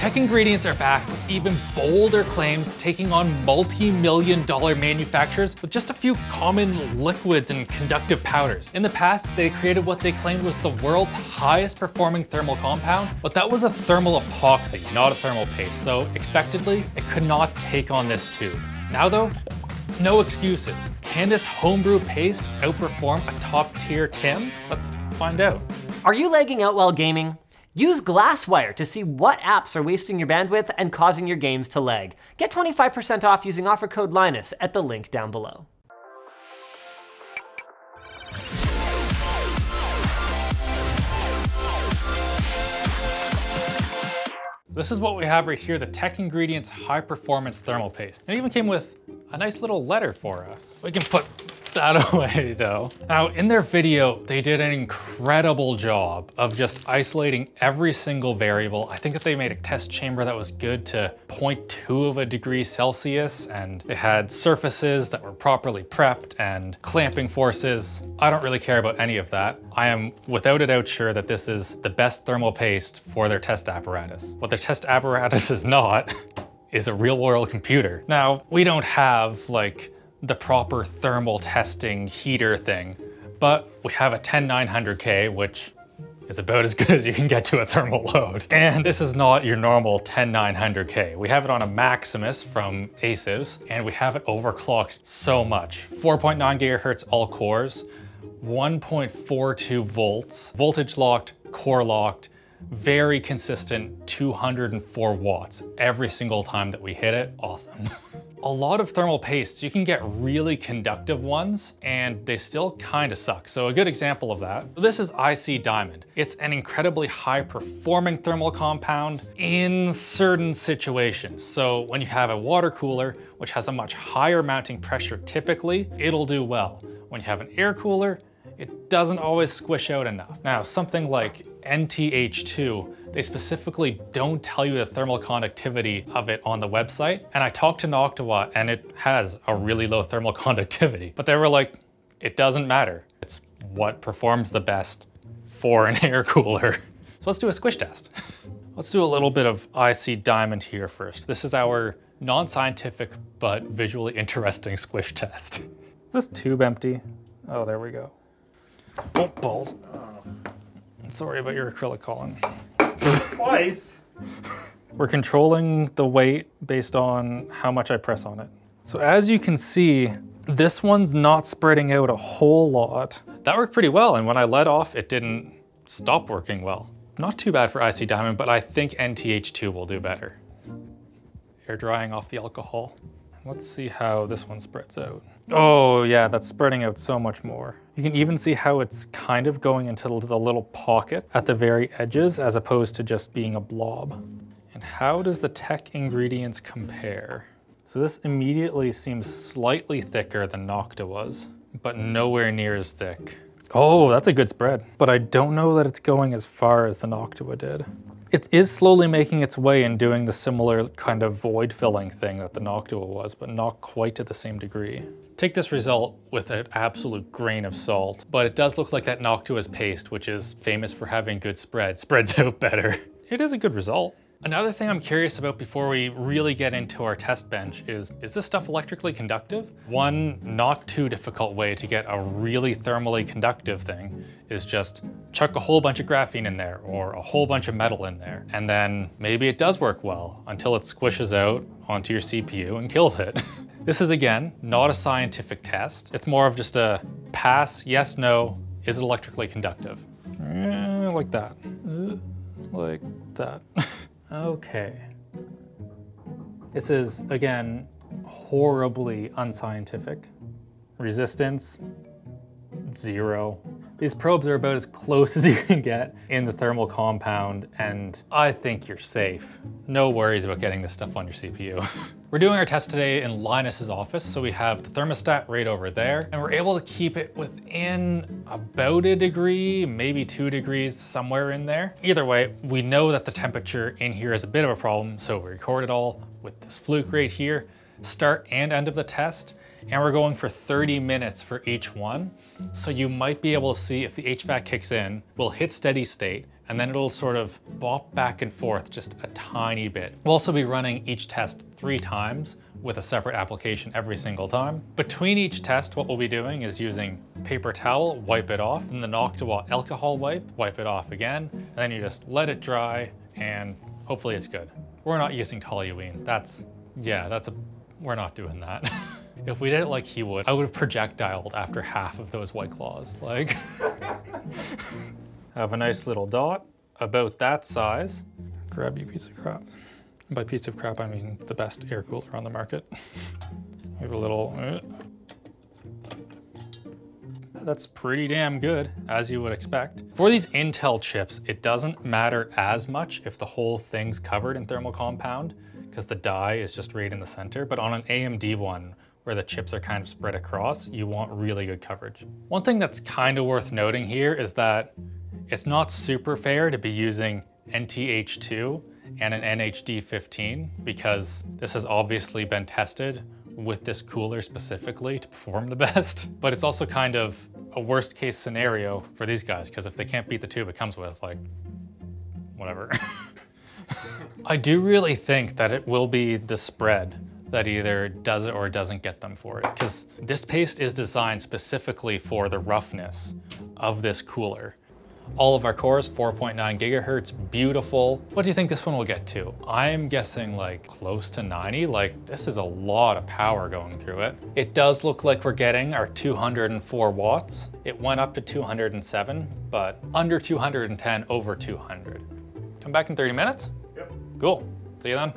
Tech Ingredients are back with even bolder claims, taking on multi-million dollar manufacturers with just a few common liquids and conductive powders. In the past, they created what they claimed was the world's highest performing thermal compound, but that was a thermal epoxy, not a thermal paste, so expectedly, it could not take on this tube. Now though, no excuses. Can this homebrew paste outperform a top tier TIM? Let's find out. Are you lagging out while gaming? Use Glasswire to see what apps are wasting your bandwidth and causing your games to lag. Get 25% off using offer code Linus at the link down below. This is what we have right here, the Tech Ingredients High Performance Thermal Paste. It even came with a nice little letter for us. We can put that away though. Now in their video, they did an incredible job of just isolating every single variable. I think that they made a test chamber that was good to 0.2 of a degree Celsius and they had surfaces that were properly prepped and clamping forces. I don't really care about any of that. I am without a doubt sure that this is the best thermal paste for their test apparatus. What their test apparatus is not is a real world computer. Now, we don't have like the proper thermal testing heater thing, but we have a 10900K, which is about as good as you can get to a thermal load. And this is not your normal 10900K. We have it on a Maximus from Asus, and we have it overclocked so much. 4.9 gigahertz all cores, 1.42 volts, voltage locked, core locked, very consistent 204 watts every single time that we hit it. Awesome. a lot of thermal pastes, you can get really conductive ones and they still kind of suck. So a good example of that, this is IC Diamond. It's an incredibly high performing thermal compound in certain situations. So when you have a water cooler, which has a much higher mounting pressure typically, it'll do well. When you have an air cooler, it doesn't always squish out enough. Now, something like NTH2, they specifically don't tell you the thermal conductivity of it on the website. And I talked to Noctua and it has a really low thermal conductivity, but they were like, it doesn't matter. It's what performs the best for an air cooler. So let's do a squish test. Let's do a little bit of IC Diamond here first. This is our non-scientific but visually interesting squish test. Is this tube empty? Oh, there we go. Oh, balls. Sorry about your acrylic, Colin. Twice? We're controlling the weight based on how much I press on it. So as you can see, this one's not spreading out a whole lot. That worked pretty well, and when I let off, it didn't stop working well. Not too bad for IC Diamond, but I think NTH2 will do better. Air drying off the alcohol. Let's see how this one spreads out. Oh yeah, that's spreading out so much more. You can even see how it's kind of going into the little pocket at the very edges as opposed to just being a blob. And how does the tech ingredients compare? So this immediately seems slightly thicker than Noctua was, but nowhere near as thick. Oh, that's a good spread. But I don't know that it's going as far as the Noctua did. It is slowly making its way and doing the similar kind of void filling thing that the Noctua was, but not quite to the same degree. Take this result with an absolute grain of salt, but it does look like that Noctua's paste, which is famous for having good spread, spreads out better. It is a good result. Another thing I'm curious about before we really get into our test bench is, is this stuff electrically conductive? One not too difficult way to get a really thermally conductive thing is just chuck a whole bunch of graphene in there or a whole bunch of metal in there. And then maybe it does work well until it squishes out onto your CPU and kills it. this is again, not a scientific test. It's more of just a pass, yes, no, is it electrically conductive? Eh, like that, uh, like that. Okay. This is, again, horribly unscientific. Resistance, zero. These probes are about as close as you can get in the thermal compound, and I think you're safe. No worries about getting this stuff on your CPU. we're doing our test today in Linus's office, so we have the thermostat right over there, and we're able to keep it within about a degree, maybe two degrees, somewhere in there. Either way, we know that the temperature in here is a bit of a problem, so we record it all with this fluke right here, start and end of the test, and we're going for 30 minutes for each one. So you might be able to see if the HVAC kicks in, we'll hit steady state, and then it'll sort of bop back and forth just a tiny bit. We'll also be running each test three times with a separate application every single time. Between each test, what we'll be doing is using paper towel, wipe it off, and the Noctua alcohol wipe, wipe it off again, and then you just let it dry and hopefully it's good. We're not using toluene. That's, yeah, that's a, we're not doing that. if we did it like he would, I would have projectiled after half of those White Claws, like. have a nice little dot about that size. Grab you piece of crap. By piece of crap, I mean the best air cooler on the market. we have a little, uh, that's pretty damn good, as you would expect. For these Intel chips, it doesn't matter as much if the whole thing's covered in thermal compound, because the die is just right in the center, but on an AMD one, where the chips are kind of spread across, you want really good coverage. One thing that's kind of worth noting here is that it's not super fair to be using NTH2 and an NHD15 because this has obviously been tested with this cooler specifically to perform the best. But it's also kind of a worst case scenario for these guys because if they can't beat the tube it comes with, like, whatever. I do really think that it will be the spread that either does it or doesn't get them for it because this paste is designed specifically for the roughness of this cooler. All of our cores, 4.9 gigahertz, beautiful. What do you think this one will get to? I'm guessing like close to 90. Like this is a lot of power going through it. It does look like we're getting our 204 watts. It went up to 207, but under 210, over 200. Come back in 30 minutes? Yep. Cool, see you then.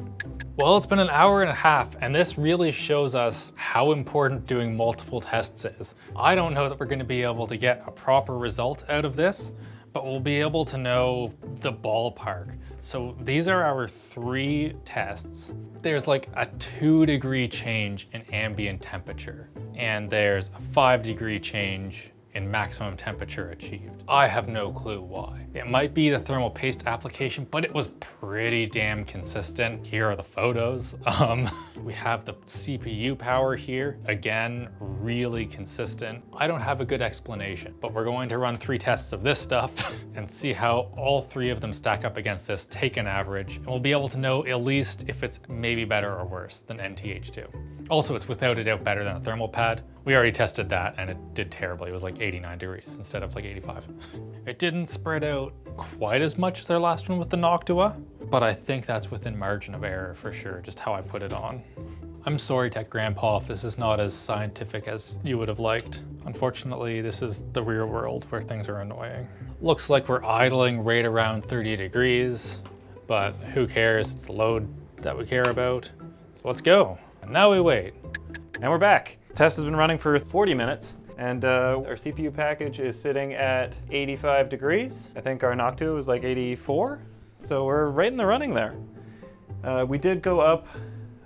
Well, it's been an hour and a half, and this really shows us how important doing multiple tests is. I don't know that we're gonna be able to get a proper result out of this, but we'll be able to know the ballpark. So these are our three tests. There's like a two degree change in ambient temperature, and there's a five degree change in maximum temperature achieved. I have no clue why. It might be the thermal paste application, but it was pretty damn consistent. Here are the photos. Um, we have the CPU power here. Again, really consistent. I don't have a good explanation, but we're going to run three tests of this stuff and see how all three of them stack up against this, take an average, and we'll be able to know at least if it's maybe better or worse than NTH2. Also, it's without a doubt better than a thermal pad. We already tested that and it did terribly. It was like 89 degrees instead of like 85. It didn't spread out quite as much as our last one with the Noctua, but I think that's within margin of error for sure, just how I put it on. I'm sorry, Tech Grandpa, if this is not as scientific as you would have liked. Unfortunately, this is the real world where things are annoying. Looks like we're idling right around 30 degrees, but who cares? It's the load that we care about. So let's go. And now we wait. And we're back. Test has been running for 40 minutes. And uh, our CPU package is sitting at 85 degrees. I think our Noctua was like 84. So we're right in the running there. Uh, we did go up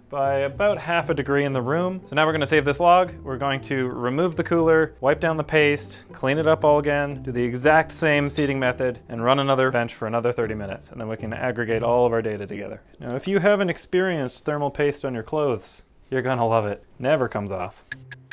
by about half a degree in the room. So now we're gonna save this log. We're going to remove the cooler, wipe down the paste, clean it up all again, do the exact same seating method, and run another bench for another 30 minutes. And then we can aggregate all of our data together. Now, if you haven't experienced thermal paste on your clothes, you're gonna love it. Never comes off.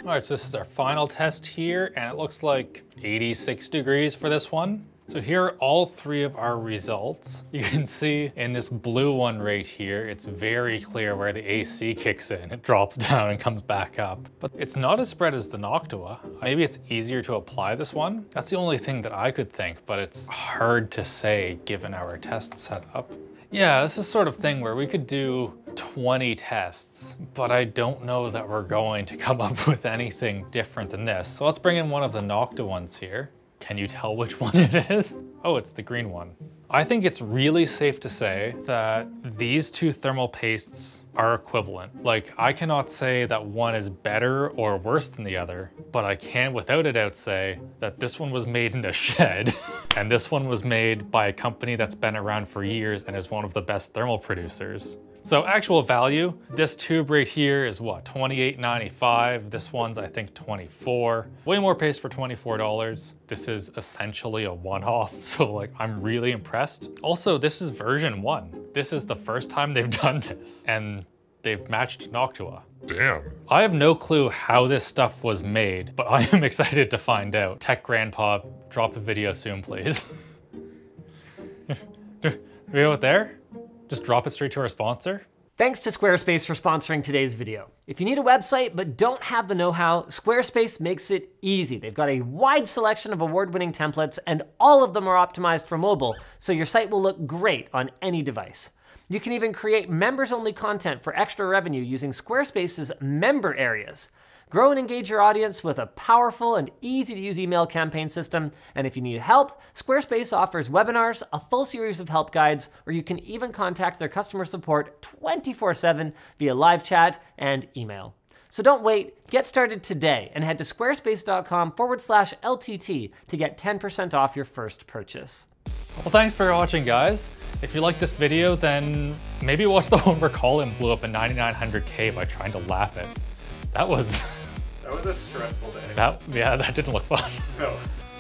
All right, so this is our final test here, and it looks like 86 degrees for this one. So here are all three of our results. You can see in this blue one right here, it's very clear where the AC kicks in. It drops down and comes back up. But it's not as spread as the Noctua. Maybe it's easier to apply this one. That's the only thing that I could think, but it's hard to say given our test setup. Yeah, this is sort of thing where we could do 20 tests, but I don't know that we're going to come up with anything different than this. So let's bring in one of the Noctua ones here. Can you tell which one it is? Oh, it's the green one. I think it's really safe to say that these two thermal pastes are equivalent. Like, I cannot say that one is better or worse than the other, but I can without a doubt say that this one was made in a shed, and this one was made by a company that's been around for years and is one of the best thermal producers. So actual value, this tube right here is what, $28.95. This one's I think 24. Way more paste for $24. This is essentially a one-off, so like I'm really impressed. Also, this is version one. This is the first time they've done this, and they've matched Noctua. Damn. I have no clue how this stuff was made, but I am excited to find out. Tech Grandpa, drop a video soon, please. Video out there, just drop it straight to our sponsor. Thanks to Squarespace for sponsoring today's video. If you need a website but don't have the know-how, Squarespace makes it easy. They've got a wide selection of award-winning templates and all of them are optimized for mobile, so your site will look great on any device. You can even create members-only content for extra revenue using Squarespace's member areas. Grow and engage your audience with a powerful and easy to use email campaign system. And if you need help, Squarespace offers webinars, a full series of help guides, or you can even contact their customer support 24 7 via live chat and email. So don't wait, get started today and head to squarespace.com forward slash LTT to get 10% off your first purchase. Well, thanks for watching, guys. If you like this video, then maybe watch the one where Colin blew up a 9900K by trying to laugh it. That was That was a stressful day. That, yeah, that didn't look fun. No.